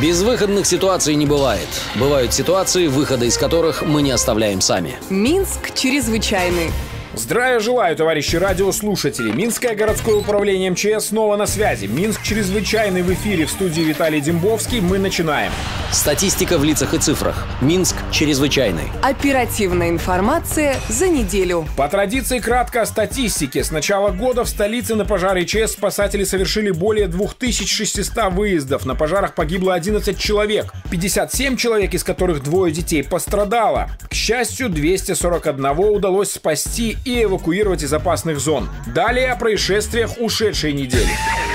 Безвыходных ситуаций не бывает. Бывают ситуации, выхода из которых мы не оставляем сами. Минск чрезвычайный. Здравия желаю, товарищи радиослушатели. Минское городское управление МЧС снова на связи. Минск чрезвычайный в эфире в студии Виталий Дембовский. Мы начинаем. Статистика в лицах и цифрах. Минск чрезвычайный. Оперативная информация за неделю. По традиции кратко о статистике. С начала года в столице на пожары ЧС спасатели совершили более 2600 выездов. На пожарах погибло 11 человек. 57 человек, из которых двое детей, пострадало. К счастью, 241 удалось спасти и эвакуировать из опасных зон. Далее о происшествиях ушедшей недели.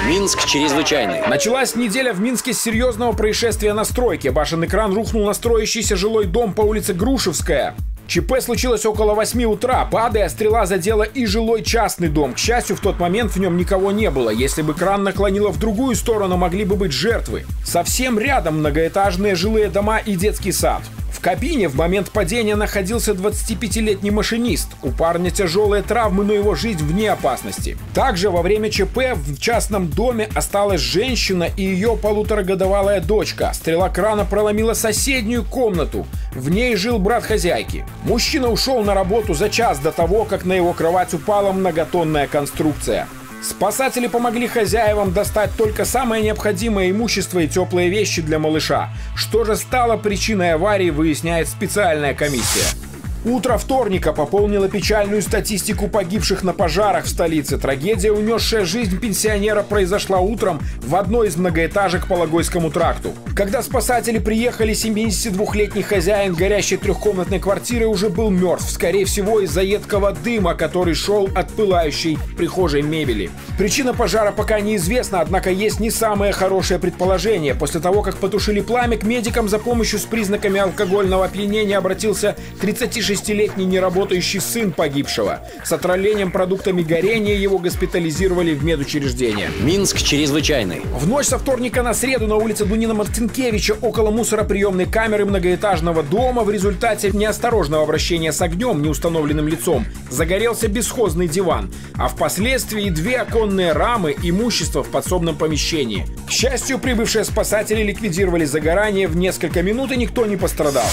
Минск чрезвычайный. Началась неделя в Минске с серьезного происшествия на стройке. Башенный кран рухнул на строящийся жилой дом по улице Грушевская. ЧП случилось около 8 утра. Падая, стрела задела и жилой частный дом. К счастью, в тот момент в нем никого не было. Если бы кран наклонило в другую сторону, могли бы быть жертвы. Совсем рядом многоэтажные жилые дома и детский сад кабине в момент падения находился 25-летний машинист. У парня тяжелые травмы, но его жизнь вне опасности. Также во время ЧП в частном доме осталась женщина и ее полуторагодовалая дочка. Стрела крана проломила соседнюю комнату. В ней жил брат хозяйки. Мужчина ушел на работу за час до того, как на его кровать упала многотонная конструкция. Спасатели помогли хозяевам достать только самое необходимое имущество и теплые вещи для малыша. Что же стало причиной аварии, выясняет специальная комиссия. Утро вторника пополнило печальную статистику погибших на пожарах в столице. Трагедия, унесшая жизнь пенсионера, произошла утром в одной из многоэтажек по Логойскому тракту. Когда спасатели приехали, 72-летний хозяин горящей трехкомнатной квартиры уже был мертв, скорее всего из-за едкого дыма, который шел от пылающей прихожей мебели. Причина пожара пока неизвестна, однако есть не самое хорошее предположение. После того, как потушили пламя, к медикам за помощью с признаками алкогольного опьянения обратился 36 26-летний неработающий сын погибшего. С отравлением продуктами горения его госпитализировали в медучреждение. Минск чрезвычайный. В ночь со вторника на среду на улице Дунина Мартинкевича около мусороприемной камеры многоэтажного дома в результате неосторожного обращения с огнем неустановленным лицом загорелся бесхозный диван, а впоследствии две оконные рамы имущества в подсобном помещении. К счастью, прибывшие спасатели ликвидировали загорание в несколько минут и никто не пострадал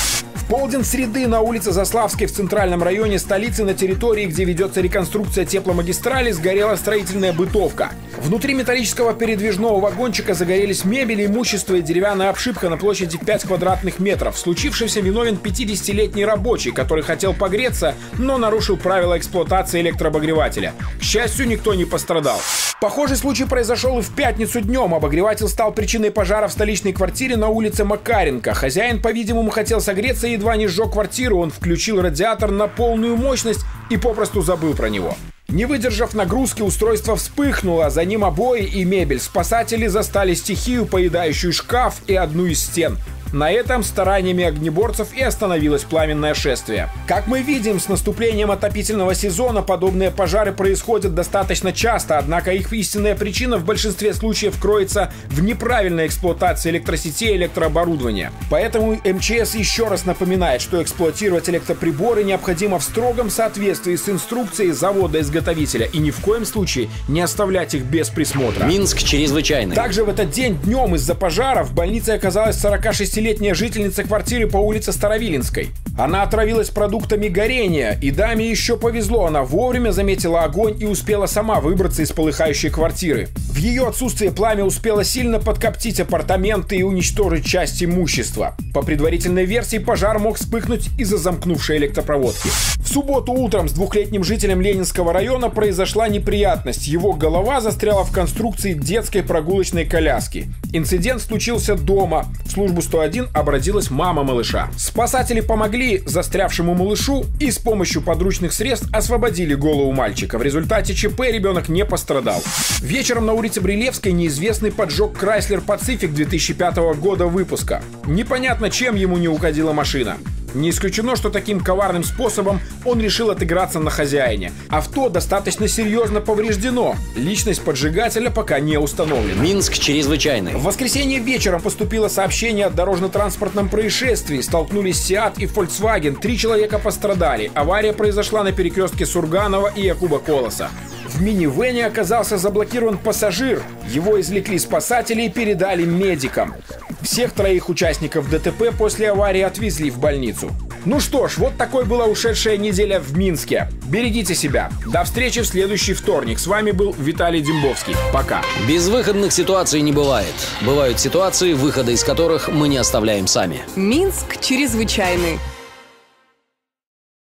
полдень среды на улице Заславской в центральном районе столицы на территории, где ведется реконструкция тепломагистрали, сгорела строительная бытовка. Внутри металлического передвижного вагончика загорелись мебель, имущество и деревянная обшивка на площади 5 квадратных метров. Случившийся виновен 50-летний рабочий, который хотел погреться, но нарушил правила эксплуатации электрообогревателя. К счастью, никто не пострадал. Похожий случай произошел и в пятницу днем. Обогреватель стал причиной пожара в столичной квартире на улице Макаренко. Хозяин, по-видимому, хотел согреться и едва не сжег квартиру. Он включил радиатор на полную мощность и попросту забыл про него. Не выдержав нагрузки, устройство вспыхнуло, за ним обои и мебель. Спасатели застали стихию, поедающую шкаф и одну из стен. На этом стараниями огнеборцев и остановилось пламенное шествие. Как мы видим, с наступлением отопительного сезона подобные пожары происходят достаточно часто, однако их истинная причина в большинстве случаев кроется в неправильной эксплуатации электросетей и электрооборудования. Поэтому МЧС еще раз напоминает, что эксплуатировать электроприборы необходимо в строгом соответствии с инструкцией завода-изготовителя и ни в коем случае не оставлять их без присмотра. Минск чрезвычайный. Также в этот день днем из-за пожара в больнице оказалось 46 30-летняя жительница квартиры по улице Старовилинской. Она отравилась продуктами горения, и даме еще повезло, она вовремя заметила огонь и успела сама выбраться из полыхающей квартиры. В ее отсутствие пламя успело сильно подкоптить апартаменты и уничтожить часть имущества. По предварительной версии, пожар мог вспыхнуть из-за замкнувшей электропроводки. В субботу утром с двухлетним жителем Ленинского района произошла неприятность. Его голова застряла в конструкции детской прогулочной коляски. Инцидент случился дома. Службу 101 обратилась мама малыша. Спасатели помогли застрявшему малышу и с помощью подручных средств освободили голову мальчика. В результате ЧП ребенок не пострадал. Вечером на улице Брилевской неизвестный поджег Chrysler Pacific 2005 года выпуска. Непонятно, чем ему не уходила машина. Не исключено, что таким коварным способом он решил отыграться на хозяине. Авто достаточно серьезно повреждено. Личность поджигателя пока не установлена. Минск чрезвычайный. В воскресенье вечером поступило сообщение о дорожно-транспортном происшествии. Столкнулись Seat и Volkswagen. Три человека пострадали. Авария произошла на перекрестке Сурганова и Якуба Колоса. В минивэне оказался заблокирован пассажир. Его извлекли спасатели и передали медикам. Всех троих участников ДТП после аварии отвезли в больницу. Ну что ж, вот такой была ушедшая неделя в Минске. Берегите себя. До встречи в следующий вторник. С вами был Виталий Дембовский. Пока. Безвыходных ситуаций не бывает. Бывают ситуации, выхода из которых мы не оставляем сами. Минск чрезвычайный.